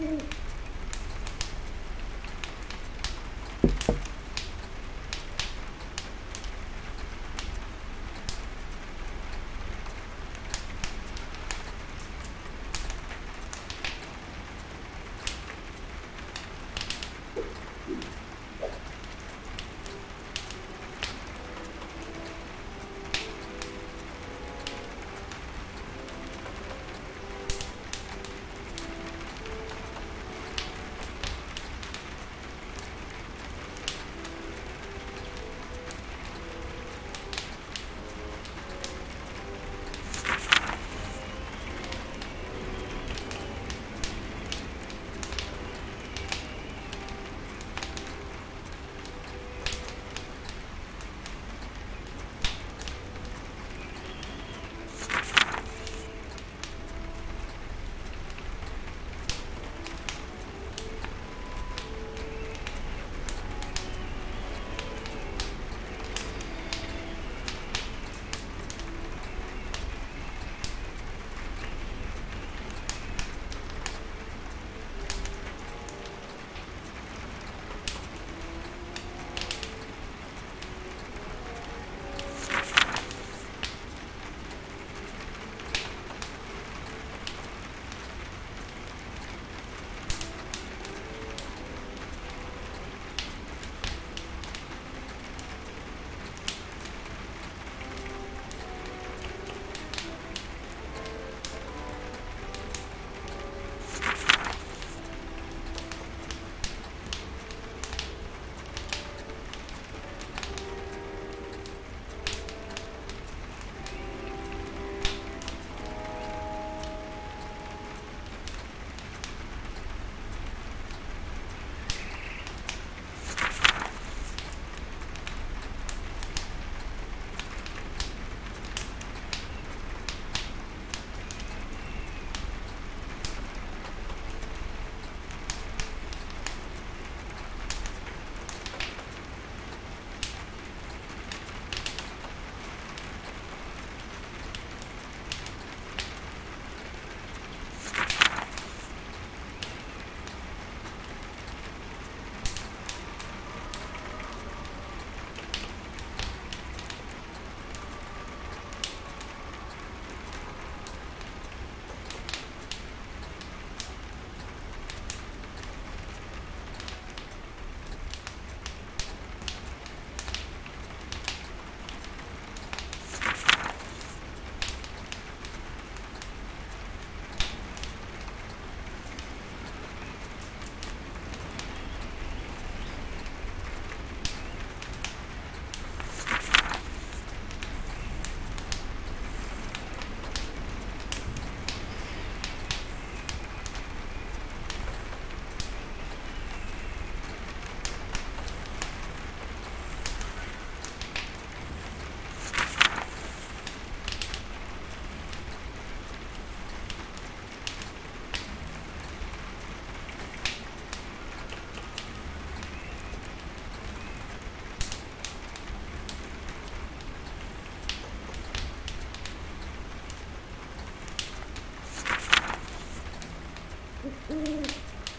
Thank you.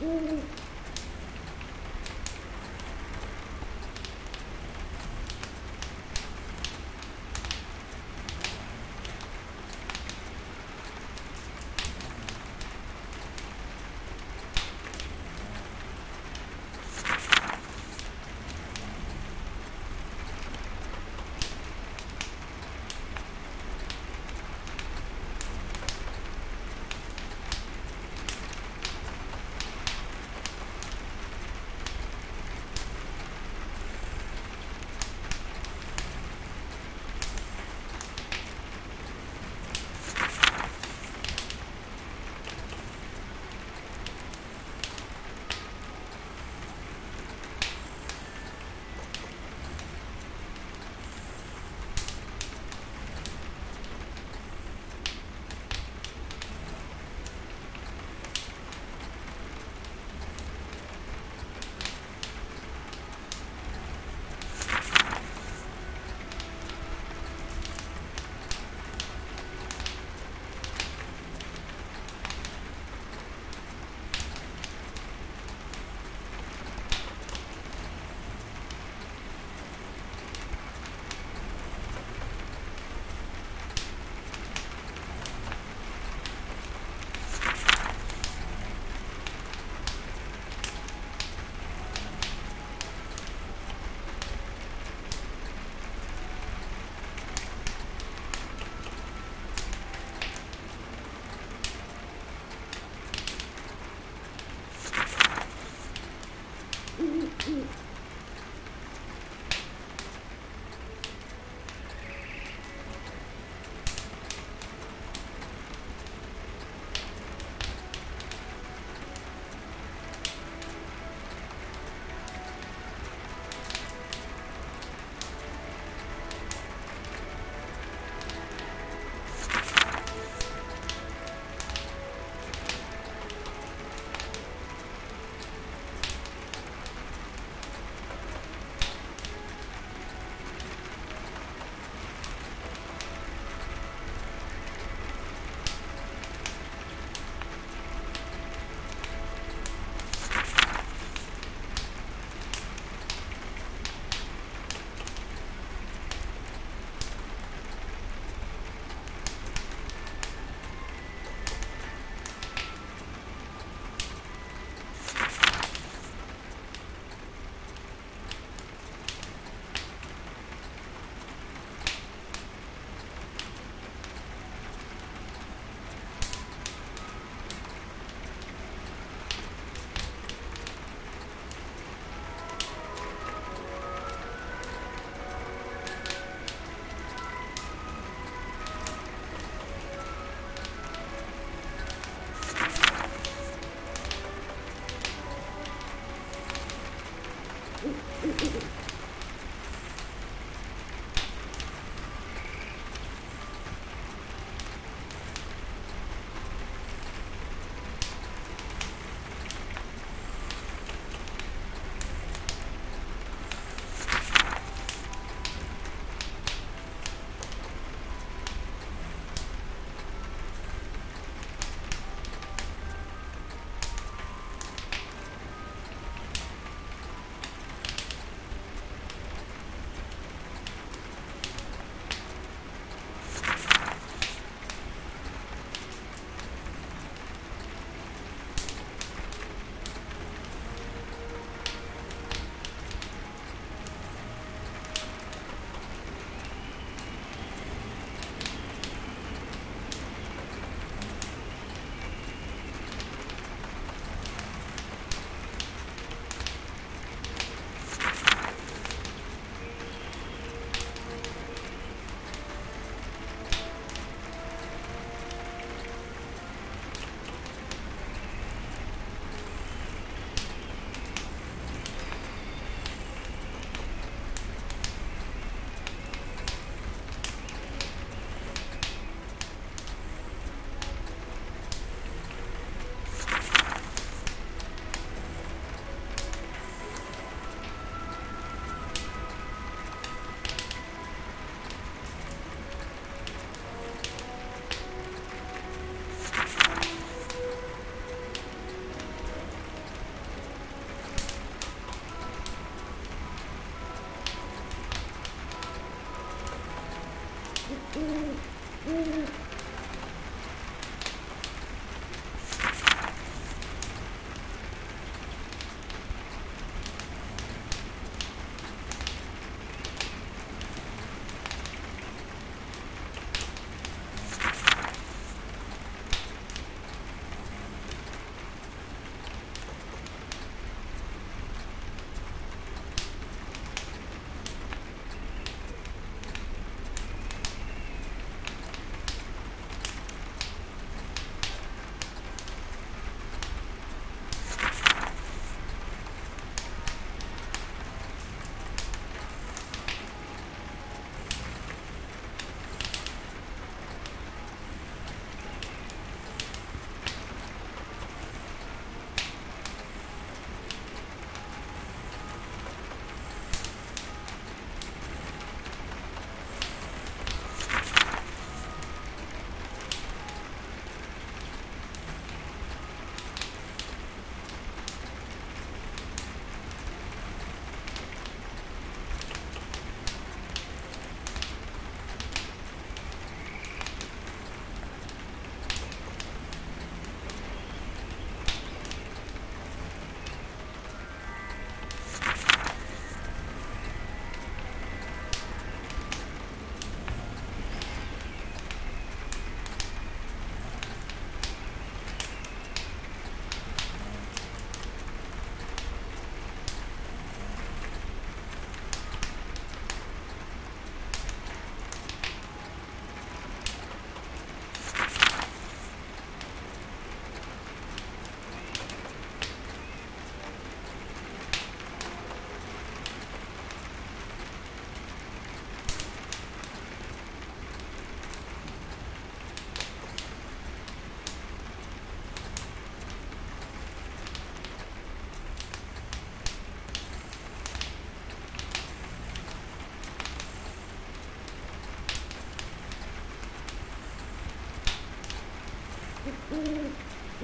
Mm-hmm.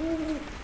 Ooh.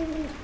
Thank you.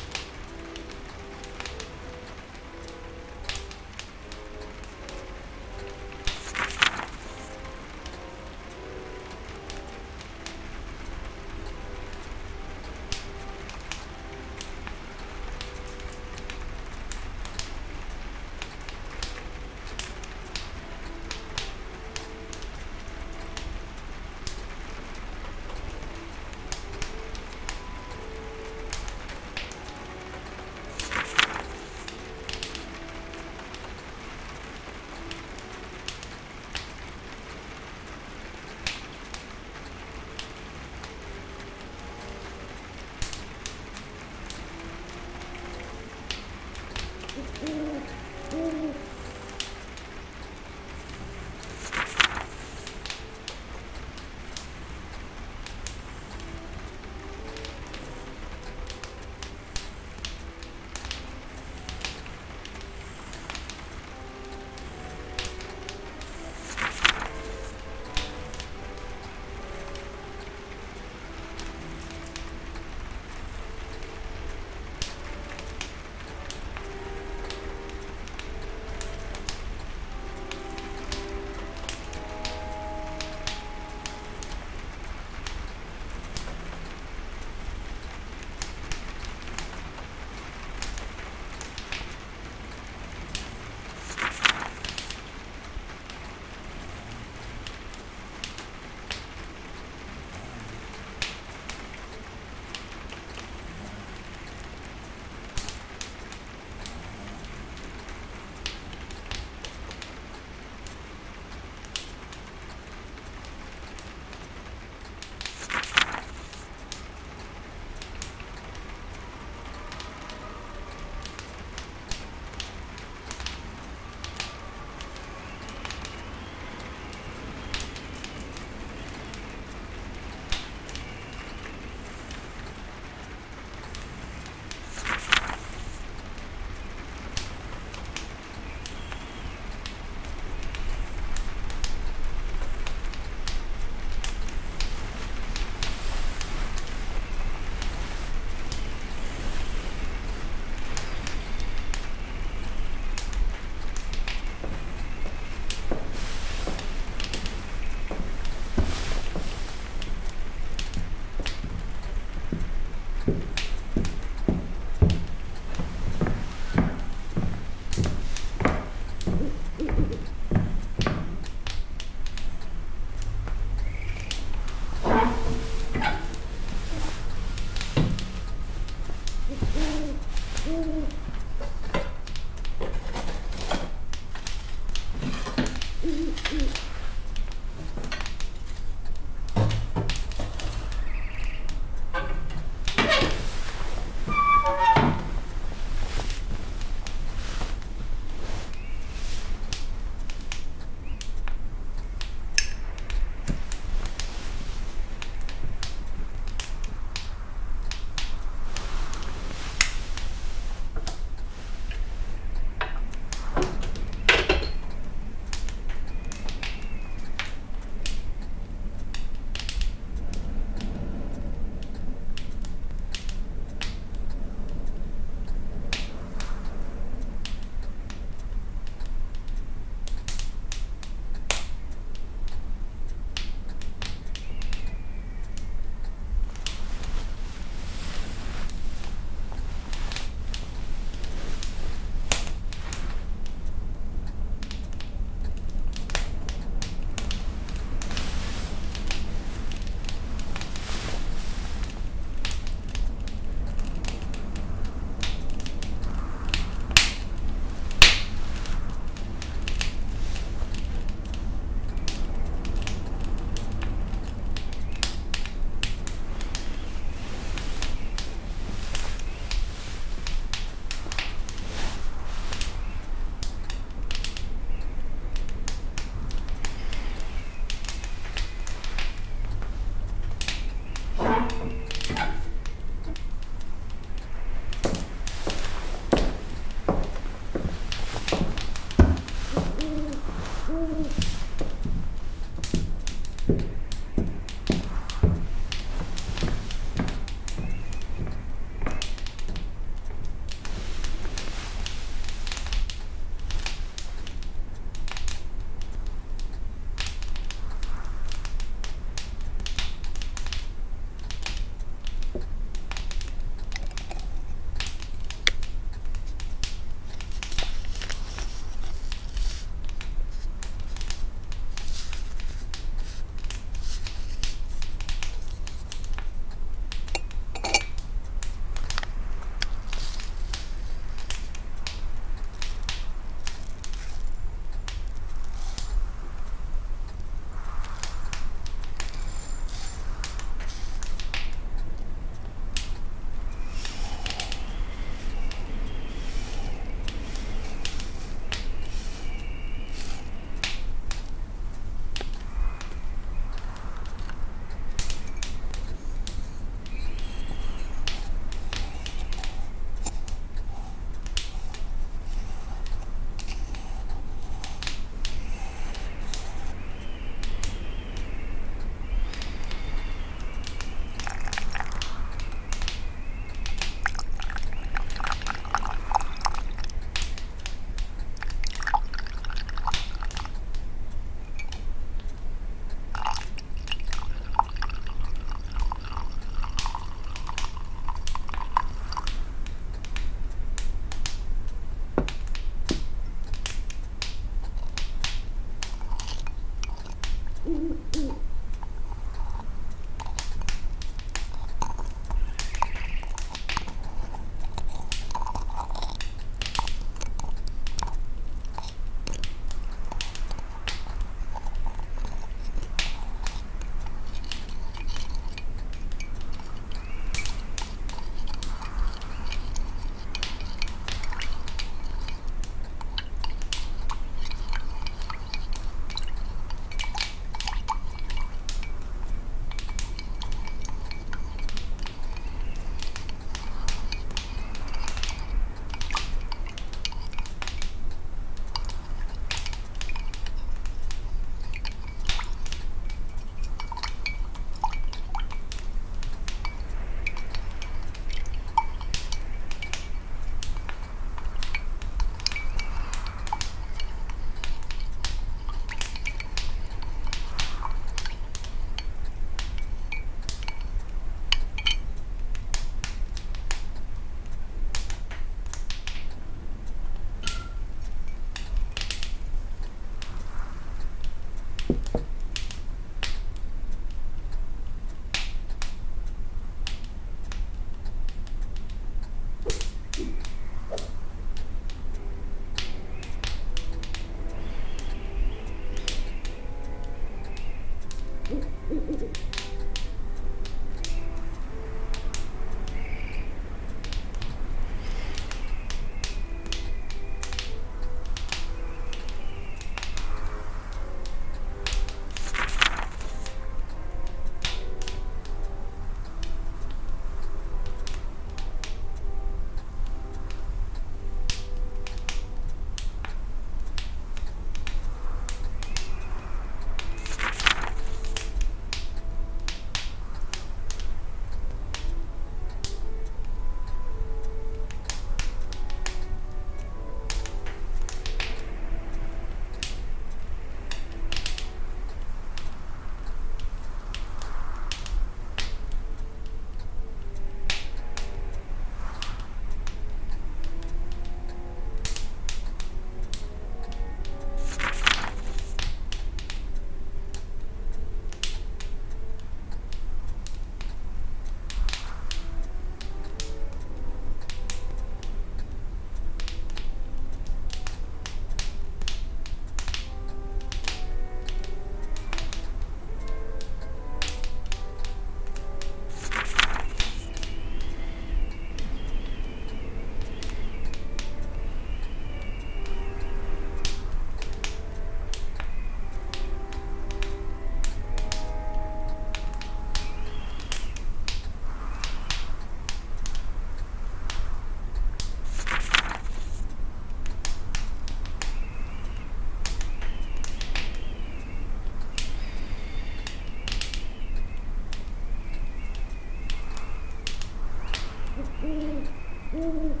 Mm-hmm.